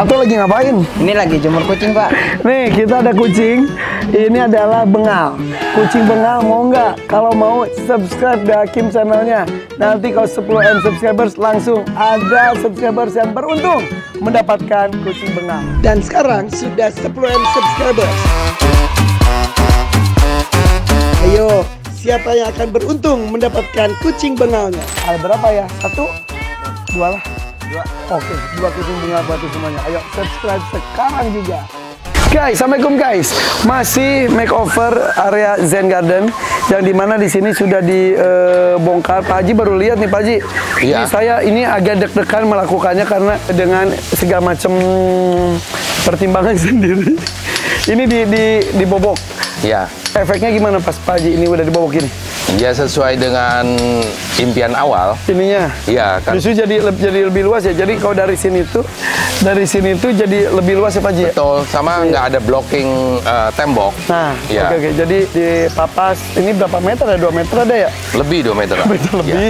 Atau lagi ngapain? Ini lagi jemur kucing, Pak. Nih, kita ada kucing. Ini adalah bengal. Kucing bengal mau nggak? Kalau mau, subscribe di Hakim channelnya. Nanti kalau 10M subscribers langsung ada subscribers yang beruntung mendapatkan kucing bengal. Dan sekarang sudah 10M subscribers. Ayo, siapa yang akan beruntung mendapatkan kucing bengalnya? Ada berapa ya? Satu? Dua lah. Dua. Oke, dua kucing bengal buat semuanya. Ayo subscribe sekarang juga. Guys, assalamualaikum guys. Masih makeover area Zen Garden yang di mana di sini sudah dibongkar. Pak Haji baru lihat nih Pak Haji. Iya. Ini saya ini agak deg-degan melakukannya karena dengan segala macam pertimbangan sendiri. Ini di, di dibobok. Ya, Efeknya gimana pas Pak Haji ini udah dibobok ini? ya sesuai dengan impian awal. Ininya. Ya, kan Justru jadi jadi lebih luas ya. Jadi kalau dari sini tuh dari sini tuh jadi lebih luas ya Pak Haji. ya? betul sama nggak ada blocking eh, tembok. Nah, Ya. oke oke. Jadi di papas ini berapa meter ya? 2 meter ada ya? Lebih 2 meter. Meter lebih. Ya.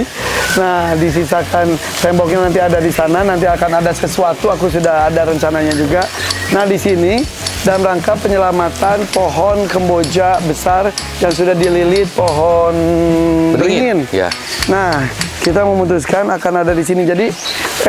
Nah, disisakan temboknya nanti ada di sana, nanti akan ada sesuatu. Aku sudah ada rencananya juga. Nah, di sini dalam rangka penyelamatan pohon kemboja besar yang sudah dililit pohon beringin. Beringin, ya. Nah, kita memutuskan akan ada di sini. Jadi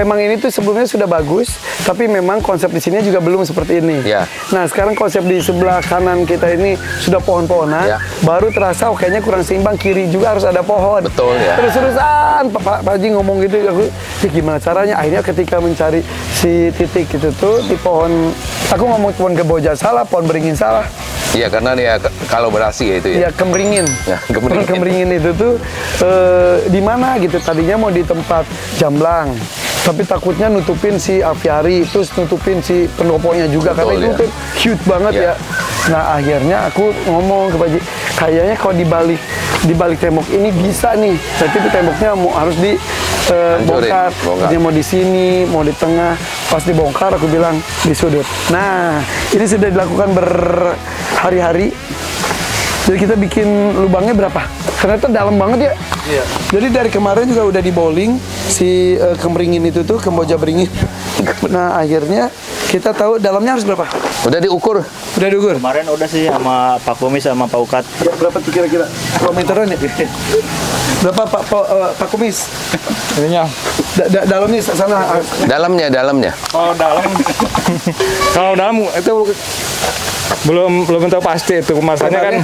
emang ini tuh sebelumnya sudah bagus, tapi memang konsep di sini juga belum seperti ini. Ya. Nah, sekarang konsep di sebelah kanan kita ini sudah pohon-pohonan, Ya. baru terasa oh, kayaknya kurang seimbang kiri juga harus ada pohon. Betul, ya. Terus-terusan Pak, Pak, Pak Haji ngomong gitu, aku ya gimana caranya? Akhirnya ketika mencari si titik itu tuh di pohon, aku ngomong pohon keboja salah, pohon beringin salah. Iya, karena dia ke- kolaborasi ya itu ya. Ya kemringin. Ya, kemringin. Kemringin itu tuh eh, di mana gitu? Tadinya mau di tempat jamblang. Tapi takutnya nutupin si aviari, terus nutupin si pendopoknya juga karena Betul, itu ya. tuh cute banget Ya. ya. Nah akhirnya aku ngomong ke Baji, kayaknya kalau dibalik di balik tembok ini bisa nih. Tapi itu temboknya mau harus di eh, bongkar. bongkar. Dia mau di sini, mau di tengah. Pas dibongkar aku bilang di sudut. Nah ini sudah dilakukan berhari-hari. Jadi kita bikin lubangnya berapa? Ternyata dalam banget ya. Iya. Jadi dari kemarin juga udah di bowling si eh, kemringin itu tuh kemboja beringin. Nah akhirnya kita tahu dalamnya harus berapa? Udah diukur. Udah diukur. Kemarin udah sih sama Pak Kumis sama Pak Ukat. Ya, berapa tuh kira-kira? Kilometeran ya? berapa Pak Pak, eh, Pak Kumis? Ininya. Da, da, dalamnya sana. Dalamnya, dalamnya. Kalau dalam, kalau dalam itu belum belum tahu pasti itu kemasannya kan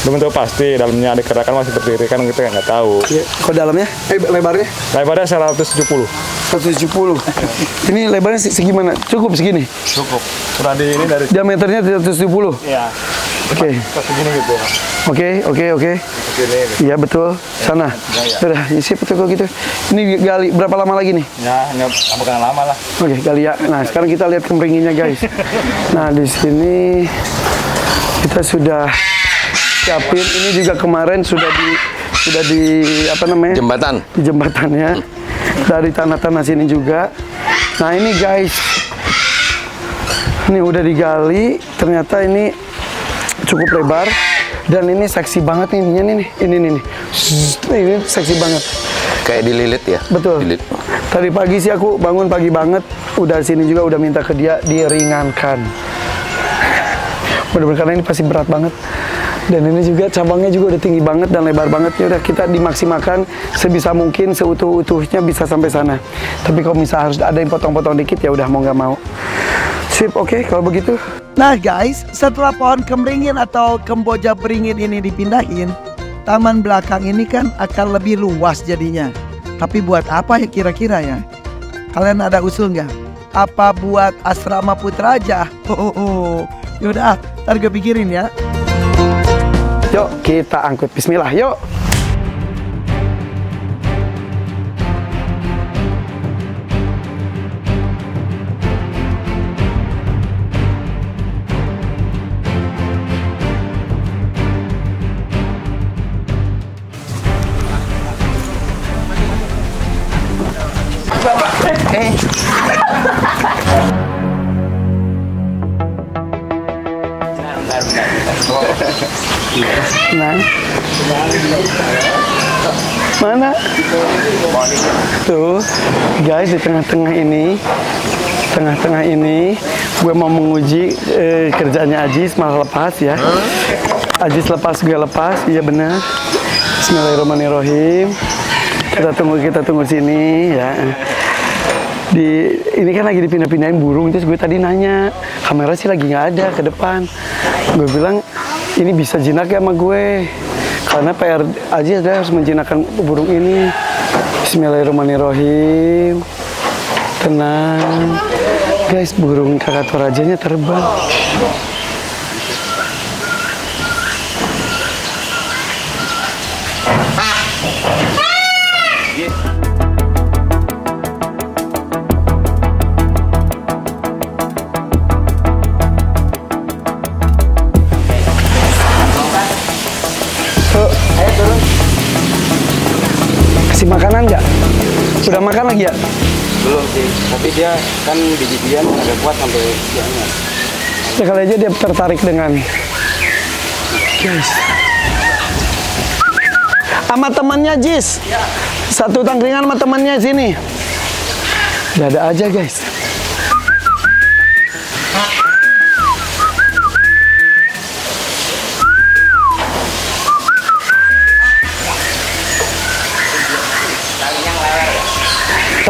belum tahu pasti dalamnya ada gerakan masih berdiri kan kita nggak tahu. Ya, kalau dalamnya? Eh lebarnya? Lebarnya 170. 170. Ini lebarnya se- segimana? Cukup segini. Cukup. Sudah di ini dari Diameternya 170. ya Oke. gitu. Oke, oke, oke. Segini. gitu. Iya betul. Sana. Udah, ya, sip betul gitu. Ini gali berapa lama lagi nih? Ya nggak nggak bukan lama lah. Oke, kali ya. Nah, sekarang kita lihat kemringinnya, guys. Nah, di sini kita sudah siapin. Ini juga kemarin sudah di sudah di apa namanya? Jembatan. Di jembatannya. Dari tanah-tanah sini juga. Nah, ini guys. Ini udah digali, ternyata ini cukup lebar dan ini seksi banget nih ininya nih, ini nih. Zzz, Ini seksi banget. Kayak dililit ya. Betul. Dililit. Tadi pagi sih aku bangun pagi banget, udah sini juga udah minta ke dia diringankan. Bener-bener karena ini pasti berat banget. Dan ini juga cabangnya juga udah tinggi banget dan lebar banget. Ya udah kita dimaksimalkan sebisa mungkin seutuh-utuhnya bisa sampai sana. Tapi kalau misalnya harus ada yang potong-potong dikit ya udah mau nggak mau. Sip, oke kalau begitu. Nah guys, setelah pohon kemringin atau kemboja beringin ini dipindahin, taman belakang ini kan akan lebih luas jadinya. Tapi buat apa ya kira-kira ya? Kalian ada usul nggak? Apa buat asrama putra aja? Oh, yaudah, ntar gue pikirin ya. Yuk, kita angkut. Bismillah, yuk. Nah. Mana? Tuh, guys di tengah-tengah ini tengah-tengah ini gue mau menguji eh, kerjanya Ajis malah lepas ya. Ajis lepas gue lepas, iya benar. Bismillahirrahmanirrahim. Kita tunggu kita tunggu sini ya. Di ini kan lagi dipindah-pindahin burung terus gue tadi nanya kamera sih lagi nggak ada ke depan. Gue bilang ini bisa jinak ya sama gue karena PR Ajis adalah harus menjinakkan burung ini. Bismillahirrahmanirrahim. Tenang. Guys, burung kakak torajanya terbang. Dia kan biji-bijian agak kuat sampai siangnya. Ya kali aja dia tertarik dengan guys. Sama temannya Jis. Satu tangkringan sama temannya sini. Dada aja guys.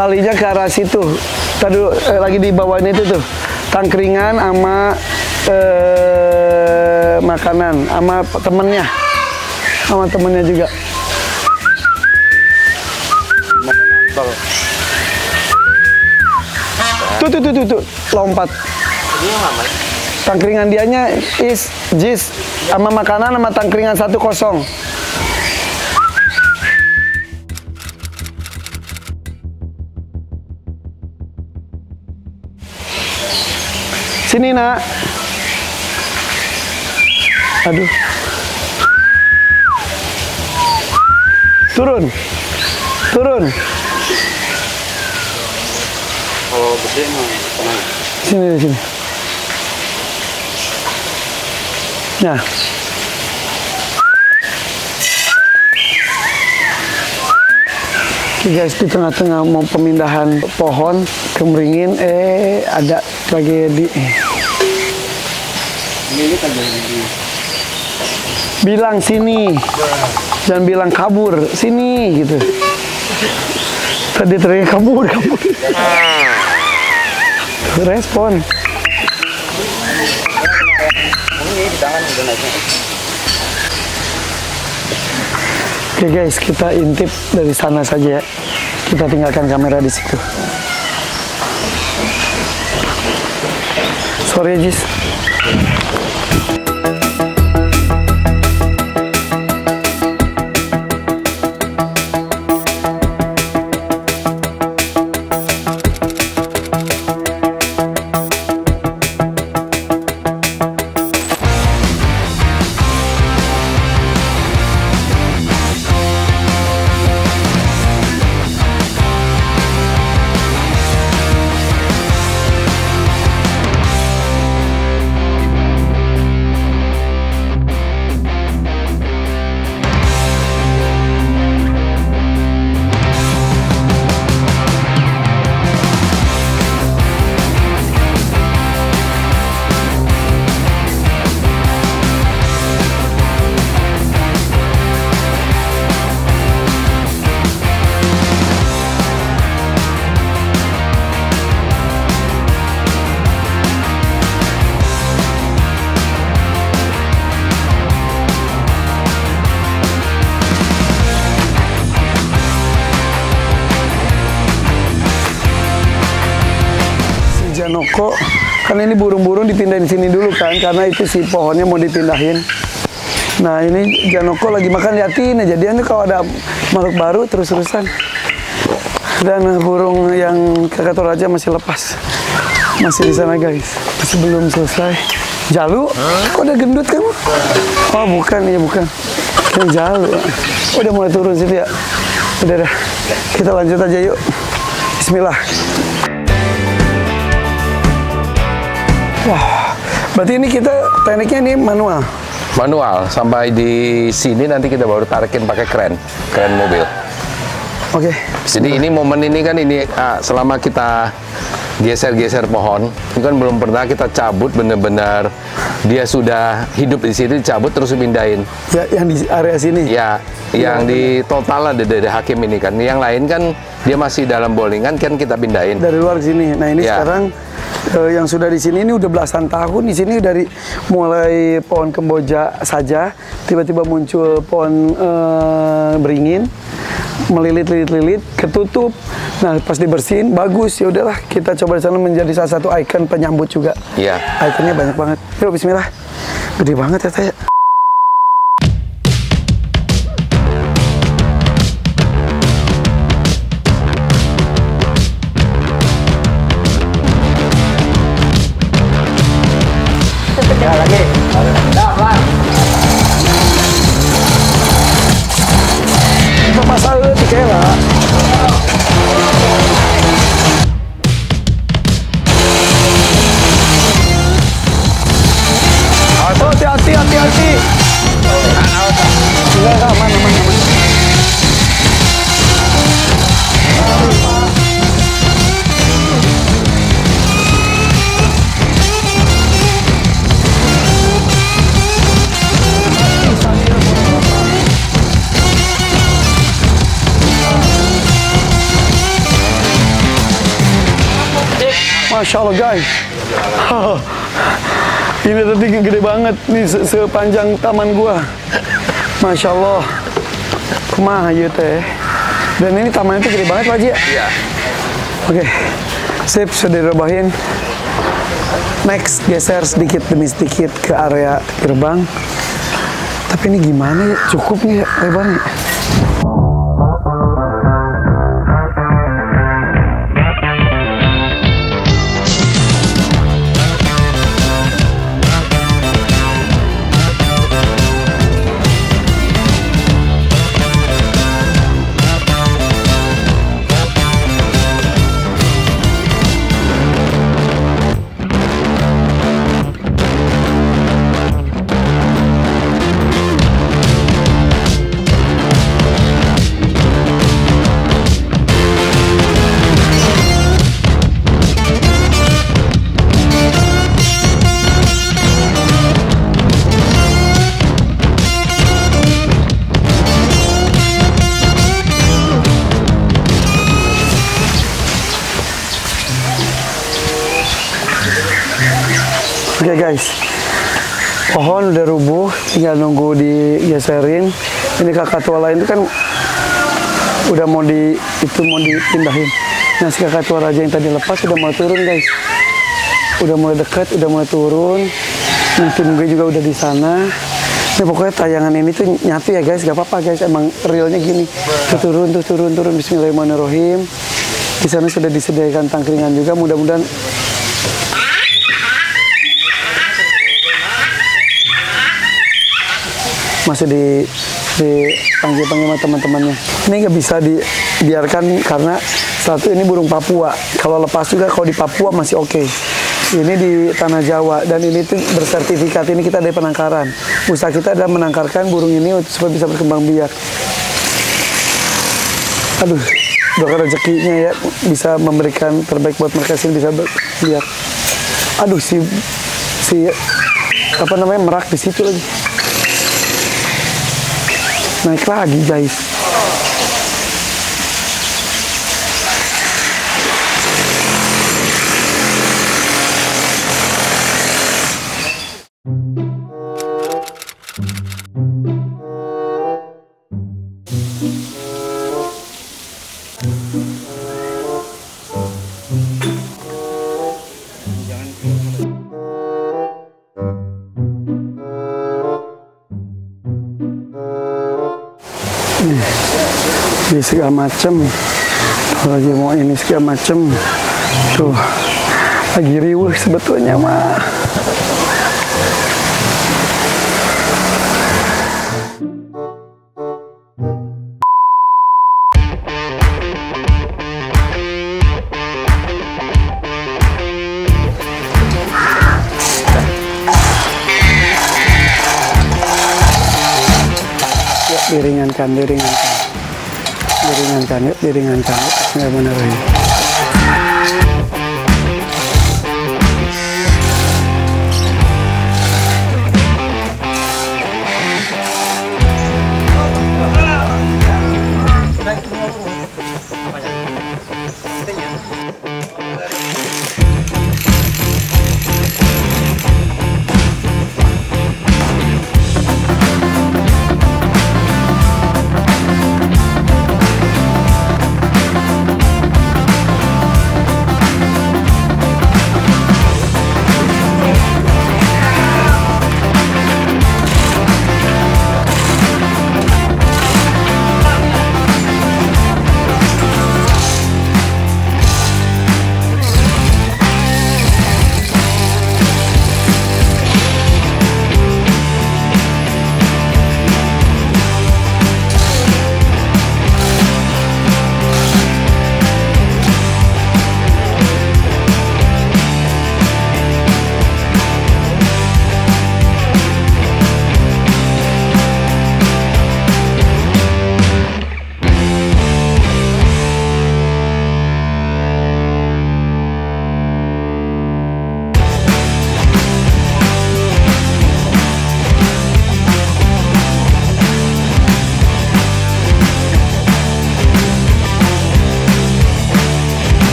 Talinya ke arah situ. Tadi eh, lagi di bawah itu tuh. Tangkringan sama eh, makanan sama temennya. Sama temennya juga. Tuh tuh tuh tuh, tuh. lompat. Tangkringan dianya is jis sama makanan sama tangkringan satu kosong. Sini nak. Aduh. Turun. Turun. Kalau gede mah tenang. Sini sini. Nah. Oke guys, di tengah-tengah mau pemindahan pohon kemeringin, eh ada kan dari Bilang sini, jangan bilang kabur, sini gitu. Tadi teriak kabur, kabur. Respon. Oke guys, kita intip dari sana saja ya. Kita tinggalkan kamera di situ. Sorry Jis. Janoko, kan ini burung-burung dipindahin sini dulu kan, karena itu si pohonnya mau dipindahin. Nah ini Janoko lagi makan liatin aja dia kalau ada makhluk baru terus-terusan. Dan burung yang kakak Toraja masih lepas, masih di sana guys, masih belum selesai. Jalu, kok udah gendut kamu? Oh bukan, iya bukan. Ini jalu. Udah mulai turun situ ya. Udah dah, kita lanjut aja yuk. Bismillah. Wah, berarti ini kita tekniknya ini manual. Manual sampai di sini nanti kita baru tarikin pakai kren, kren mobil. Oke. Jadi ini momen ini kan ini ah, selama kita geser-geser pohon. Itu kan belum pernah kita cabut bener-bener dia sudah hidup di situ dicabut terus pindahin. Ya, yang di area sini. Ya, yang di total ada dari hakim ini kan. Yang lain kan dia masih dalam bowlingan kan kita pindahin. Dari luar sini. Nah ini Ya. sekarang eh, yang sudah di sini ini udah belasan tahun di sini dari mulai pohon kemboja saja tiba-tiba muncul pohon eh, beringin melilit-lilit-lilit ketutup. Nah pas dibersihin bagus ya udahlah kita coba di sana menjadi salah satu ikon penyambut juga. Iya. Ikonnya banyak banget. Yuk Bismillah. Gede banget ya saya. Masya Allah guys. Ini tadi gede banget nih se- sepanjang taman gua. Masya Allah. Kumaha ya teh. Dan ini tamannya tuh gede banget Pak Haji ya? Iya. Oke. Sip, sudah direbahin. Next, geser sedikit demi sedikit ke area gerbang. Tapi ini gimana ya? Cukup nih ya lebarnya? Oke guys, pohon udah rubuh, tinggal nunggu digeserin. Ini kakak tua lain itu kan udah mau di itu mau dipindahin. Nah si kakak tua raja yang tadi lepas udah mulai turun guys, udah mulai dekat, udah mulai turun. Nah tim gue juga udah di sana. Ini pokoknya tayangan ini tuh nyatu ya guys, gak apa-apa guys, emang realnya gini. Tuh turun, tuh turun, turun. Bismillahirrahmanirrahim. Di sana sudah disediakan tangkringan juga, mudah-mudahan masih di dipanggil panggil sama teman-temannya. Ini nggak bisa dibiarkan karena satu ini burung Papua. Kalau lepas juga kalau di Papua masih oke. Ini di tanah Jawa dan ini tuh bersertifikat ini kita dari penangkaran. Usaha kita adalah menangkarkan burung ini supaya bisa berkembang biak. Aduh, doakan rezekinya ya bisa memberikan terbaik buat mereka sih bisa berbiak. Aduh si si apa namanya merak di situ lagi Não é claro, 10. Macem. Lagi mau ini segala macem. Tuh lagi riuh sebetulnya mah diringankan, diringankan. Diringankan, yuk, diringankan. Yuk, Bismillahirrahmanirrahim.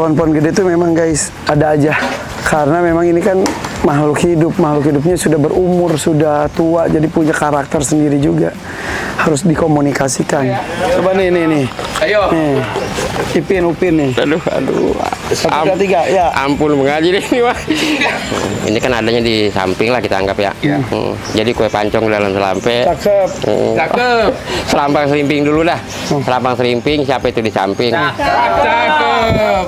Pohon-pohon gede itu memang guys ada aja. Karena memang ini kan makhluk hidup. Makhluk hidupnya sudah berumur sudah tua jadi punya karakter sendiri juga. Harus dikomunikasikan. Coba nih nih nih. Ayo. nih ipin upin nih. Aduh, aduh. Satu dua tiga ya Ampun mengaji ini mah. ini kan adanya di samping lah kita anggap ya. Hmm. Jadi kue pancong dalam selampe. cakep Hmm. Cakep. Selampang serimping dulu dah. Selampang serimping siapa itu di samping. Cakep.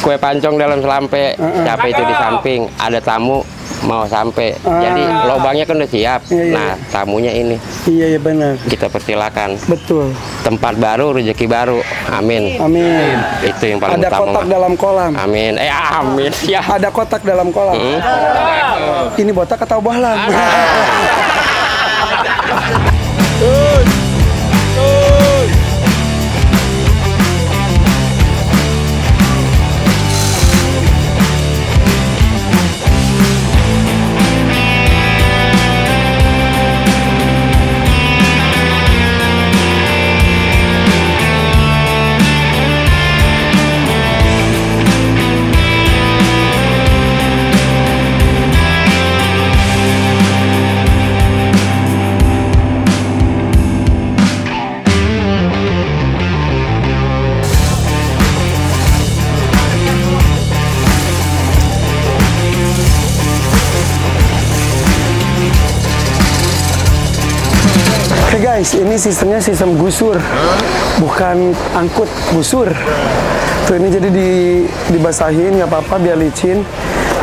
Kue pancong dalam selampe siapa itu di samping. Ada tamu mau sampai. Jadi lobangnya kan udah siap. Iya, iya. Nah, tamunya ini iya iya benar kita persilakan. betul Tempat baru, rezeki baru. Amin. amin Itu yang paling ada utama. kotak Mak. dalam kolam Amin. Eh, amin. Ya. ada kotak dalam kolam Hmm. ini botak atau bohlam guys, ini sistemnya sistem gusur, bukan angkut, gusur. Tuh ini jadi di dibasahin nggak apa-apa biar licin.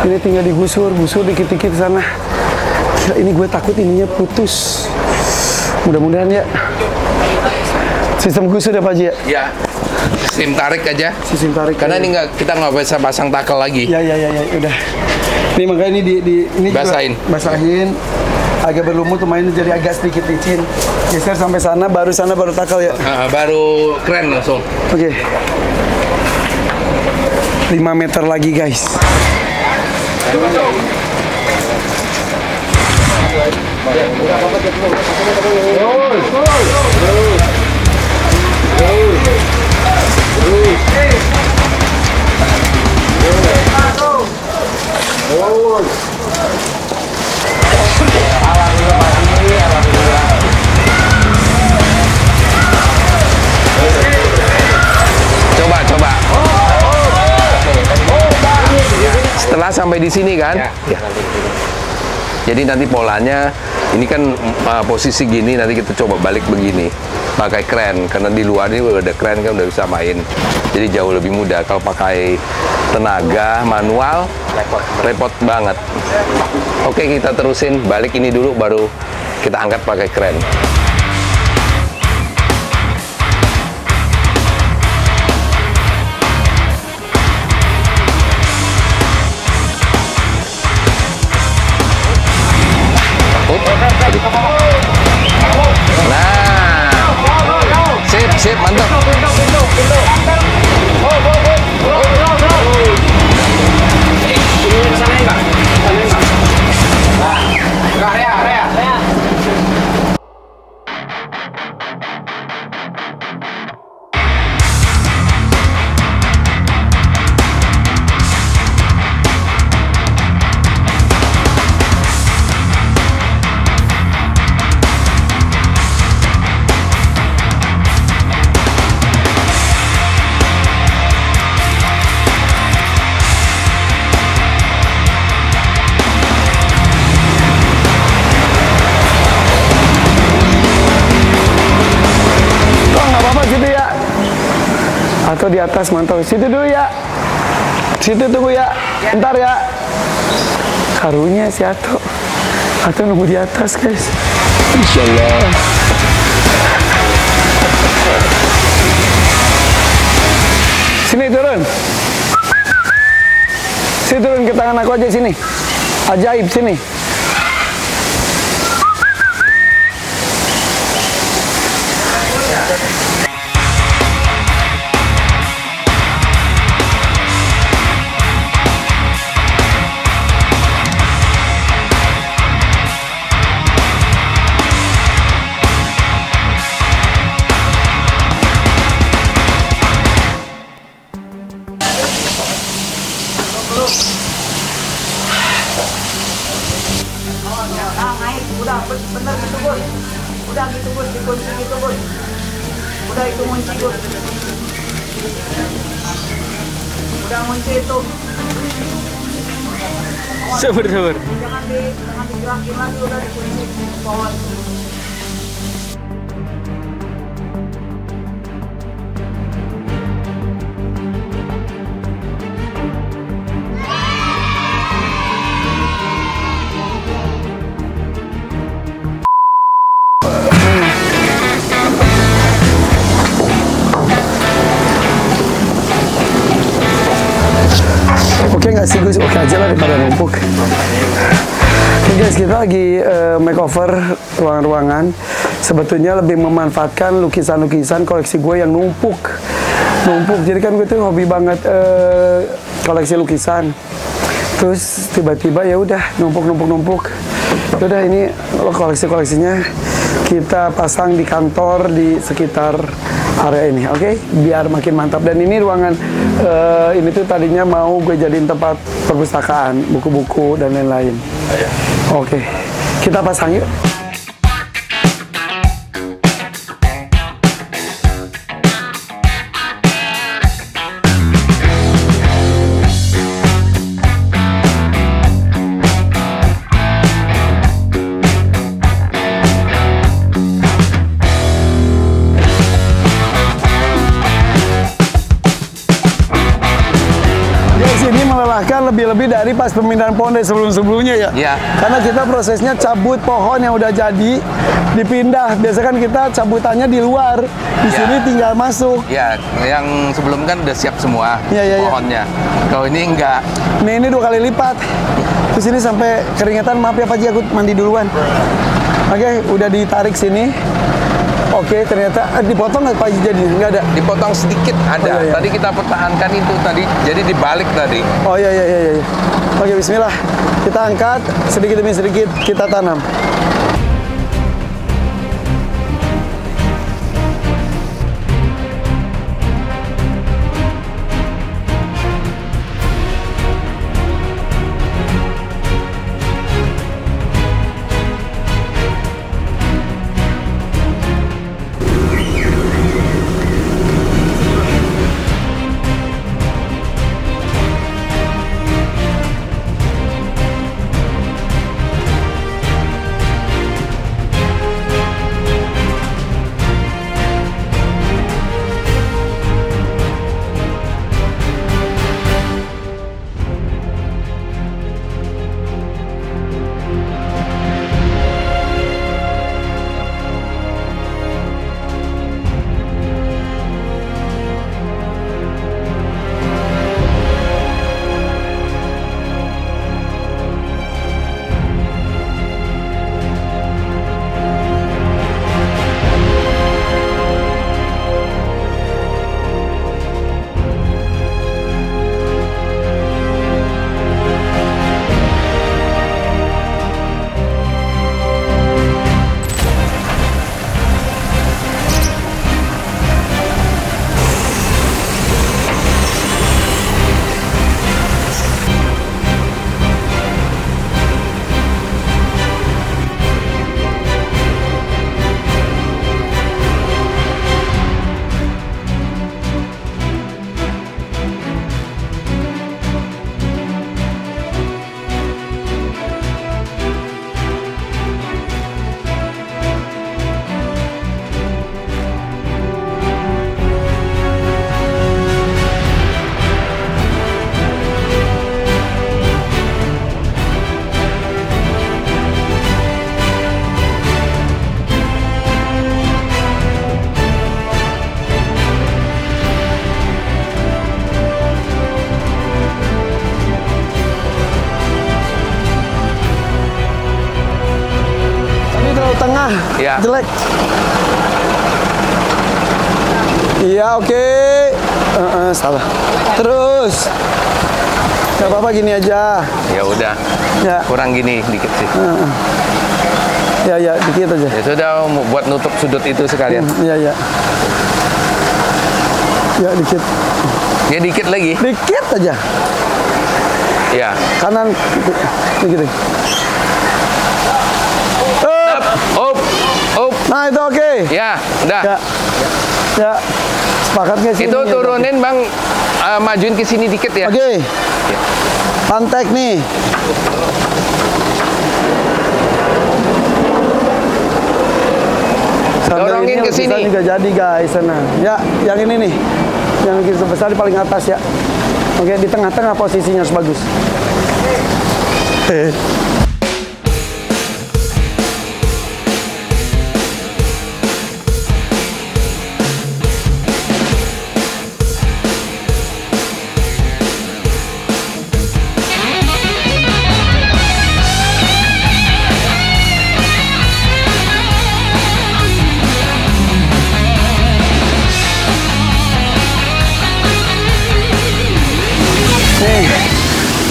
Ini tinggal digusur, gusur dikit-dikit sana. Gila, ini gue takut ininya putus. Mudah-mudahan ya. Sistem gusur ya Pak Haji ya? Ya. Sim tarik aja. Sistem tarik. Karena aja. ini nggak kita nggak bisa pasang takel lagi. Ya ya ya ya udah. Ini makanya ini di, di ini juga Basahin. Agak berlumut lumayan jadi agak sedikit licin. Geser sampai sana baru sana baru takal ya. Nah, baru keren langsung. Oke. 5 meter lagi guys. Coba, sampai di sini kan? Ya. Jadi nanti polanya ini kan uh, posisi gini nanti kita coba balik begini. Pakai kren karena di luar ini udah ada kren kan udah bisa main. Jadi jauh lebih mudah. Kalau pakai tenaga manual repot. repot banget. Oke kita terusin. Balik ini dulu baru kita angkat pakai kren sip, mantap. Atas mantau. Situ dulu ya. Situ tunggu ya. Ntar ya. Karunya si Ato. Ato nunggu di atas guys. Insya Allah. Sini turun. Sini turun ke tangan aku aja sini. Ajaib sini. Oke nggak sih Gus? Oke aja lah daripada numpuk. Oke guys, kita lagi eh, makeover ruangan-ruangan. Sebetulnya lebih memanfaatkan lukisan-lukisan koleksi gue yang numpuk. Numpuk, jadi kan gue tuh hobi banget eh, koleksi lukisan. Terus tiba-tiba ya udah numpuk-numpuk-numpuk. Ya Udah ini koleksi-koleksinya kita pasang di kantor di sekitar area ini, oke? Biar makin mantap. Dan ini ruangan eh, ini tuh tadinya mau gue jadiin tempat perpustakaan, buku-buku dan lain-lain. Oke, kita pasang yuk. Melelahkan lebih-lebih dari pas pemindahan pohon dari sebelum-sebelumnya ya. Iya. Karena kita prosesnya cabut pohon yang udah jadi, dipindah. Biasa kan kita cabutannya di luar, di Iya. sini tinggal masuk. Ya, yang sebelum kan udah siap semua Iya, iya, iya. pohonnya. Kalau ini enggak. Nih ini dua kali lipat. Terus ini sampai keringetan, maaf ya Pak Ji, aku mandi duluan. Oke, udah ditarik sini. Oke, ternyata eh, dipotong nggak Pak jadi? Nggak ada. Dipotong sedikit ada. Oh, iya, iya. Tadi kita pertahankan itu tadi. Jadi dibalik tadi. Oh iya iya iya iya. Oke, bismillah. Kita angkat sedikit demi sedikit kita tanam. Jelek. Iya oke. Eh, eh, salah. Terus. Gak apa-apa gini aja. Ya udah. Ya, Kurang gini dikit sih. ya, ya, dikit aja. Ya sudah buat nutup sudut itu sekalian. Iya, iya. Ya, dikit. Ya dikit lagi. Dikit aja. Ya. Kanan, dikit. dikit. Nah itu oke. Ya, udah. Ya. Ya. Sepakat nggak sih? Itu ini? turunin bang, eh, majuin ke sini dikit ya. Oke. Pantek nih. Sambil Dorongin ini ke sini. juga jadi guys sana. Ya, yang ini nih. Yang lukisan besar di paling atas ya. Oke, di tengah-tengah posisinya harus bagus. Nih,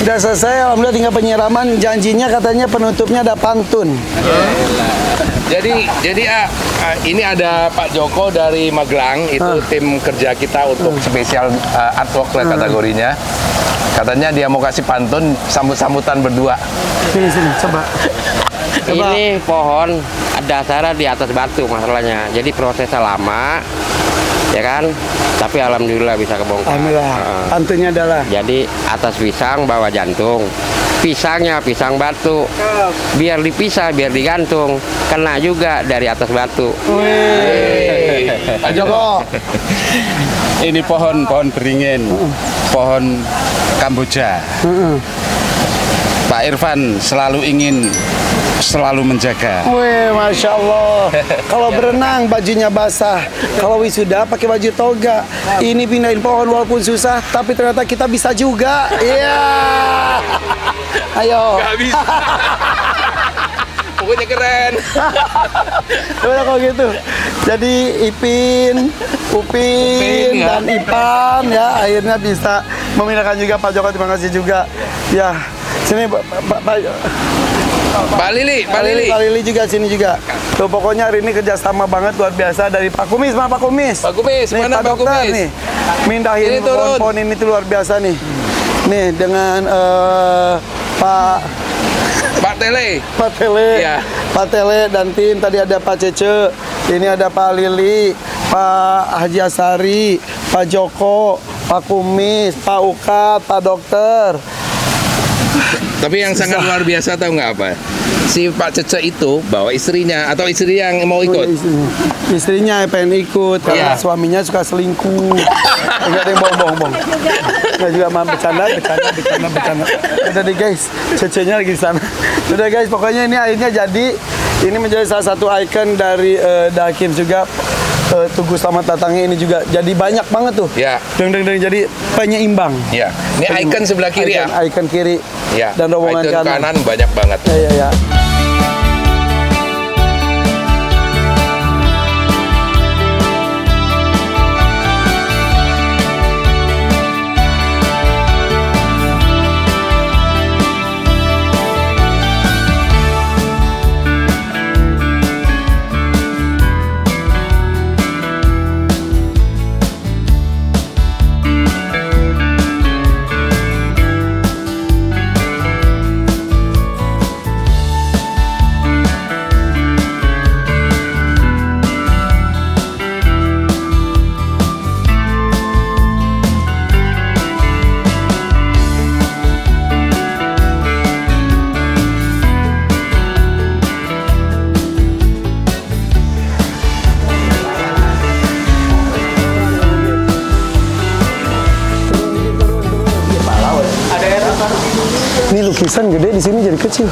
udah selesai. Alhamdulillah tinggal penyiraman. Janjinya katanya penutupnya ada pantun. Jadi jadi ah, ah, ini ada Pak Joko dari Magelang itu Ah. tim kerja kita untuk spesial ah, artwork lah kategorinya. Katanya dia mau kasih pantun sambut-sambutan berdua. Sini sini, coba. Coba. Ini pohon dasarnya di atas batu masalahnya. Jadi prosesnya lama, ya kan? Tapi alhamdulillah bisa kebongkar. Alhamdulillah. Pantunnya adalah Jadi atas pisang bawah jantung. Pisangnya pisang batu. Biar dipisah, biar digantung. Kena juga dari atas batu. Pak Joko. Ini pohon pohon beringin, pohon kamboja. Pak Irfan selalu ingin selalu menjaga. Wih, masya Allah. Kalau berenang bajunya basah, kalau wisuda pakai baju toga. Ini pindahin pohon walaupun susah, tapi ternyata kita bisa juga. Iya. Ayo. bisa. Pokoknya keren. Udah kalau gitu. Jadi Ipin, Upin, Upin, ya. dan Ipan ya akhirnya bisa memindahkan juga Pak Joko terima kasih juga. Ya, sini Pak Pak- Pak- Pak Lili, Pak Pak Lili. Pak Lili juga sini juga. Tuh pokoknya hari ini kerjasama banget luar biasa dari Pak Kumis, mana Pak Kumis? Pak Kumis, nih, mana Pak dokter Kumis? nih, mindahin pohon-pohon ini tuh luar biasa nih. Nih dengan eh, Pak Pak Tele. Pak Tele, Iya. Pak Tele dan tim tadi ada Pak Cece, ini ada Pak Lili, Pak Haji Asari, Pak Joko, Pak Kumis, Pak Ukat, Pak Dokter. Tapi yang sangat luar biasa tahu nggak apa? Si Pak Cece itu bawa istrinya atau istri yang mau ikut. istrinya. Istrinya pengen ikut karena Iya. suaminya suka selingkuh. Enggak ada yang bohong-bohong. Enggak juga mah bercanda, bercanda, bercanda, bercanda. Udah deh guys, cecenya lagi di sana. Udah guys, pokoknya ini akhirnya jadi ini menjadi salah satu ikon dari eh, Dakim juga. Eh, Tugu Selamat Datangnya ini juga jadi banyak banget tuh. Ya. Deng deng deng jadi penyeimbang. Ya, ini ikon sebelah kiri ya. Icon, icon kiri. Ya. Dan rombongan kanan. kanan banyak banget. Ya ya ya. Lukisan gede di sini jadi kecil.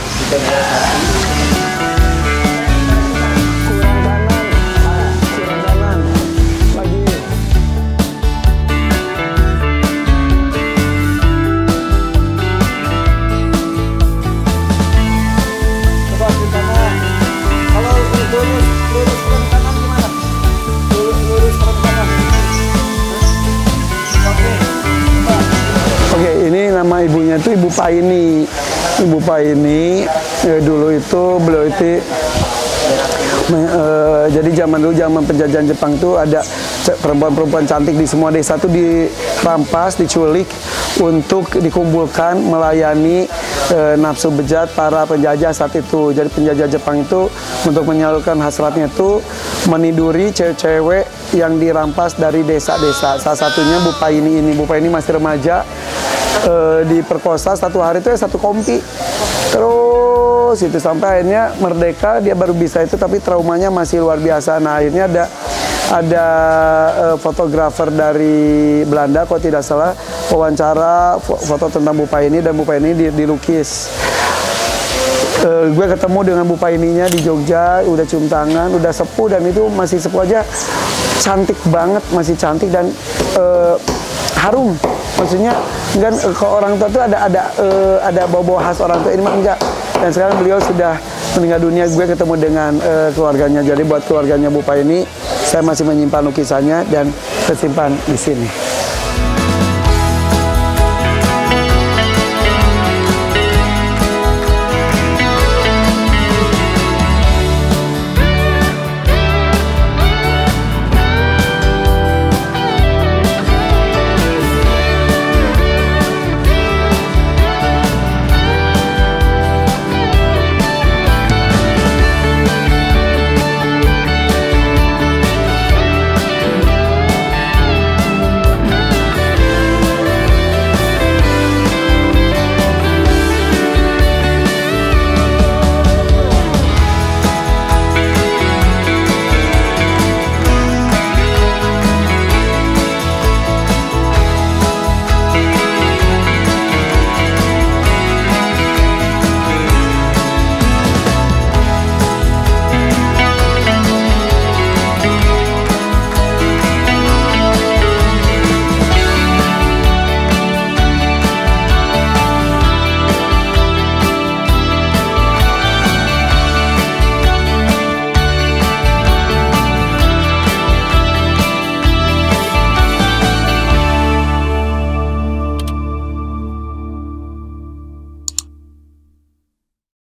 Nama ibunya itu Ibu Paini. Ibu Paini ya, dulu itu beliau itu eh, jadi zaman dulu zaman penjajahan Jepang tuh ada perempuan-perempuan cantik di semua desa tuh dirampas, diculik untuk dikumpulkan melayani eh, nafsu bejat para penjajah saat itu. Jadi penjajah Jepang itu untuk menyalurkan hasratnya itu meniduri cewek-cewek yang dirampas dari desa-desa. Salah satunya Bu Paini ini. Bu Paini masih remaja eh, diperkosa satu hari itu ya satu kompi. Terus itu sampai akhirnya merdeka dia baru bisa itu tapi traumanya masih luar biasa. Nah akhirnya ada ada eh, fotografer dari Belanda kalau tidak salah wawancara fo- foto tentang Bu Paini dan Bu Paini di- dilukis. Eh, gue ketemu dengan Bu Paininya di Jogja, udah cium tangan, udah sepuh dan itu masih sepuh aja cantik banget, masih cantik dan eh, harum. Maksudnya kan eh, ke orang tua tuh ada ada eh, ada bau-bau khas orang tua ini mah enggak. Dan sekarang beliau sudah meninggal dunia, gue ketemu dengan eh, keluarganya. Jadi buat keluarganya Bu Paini, saya masih menyimpan lukisannya dan tersimpan di sini.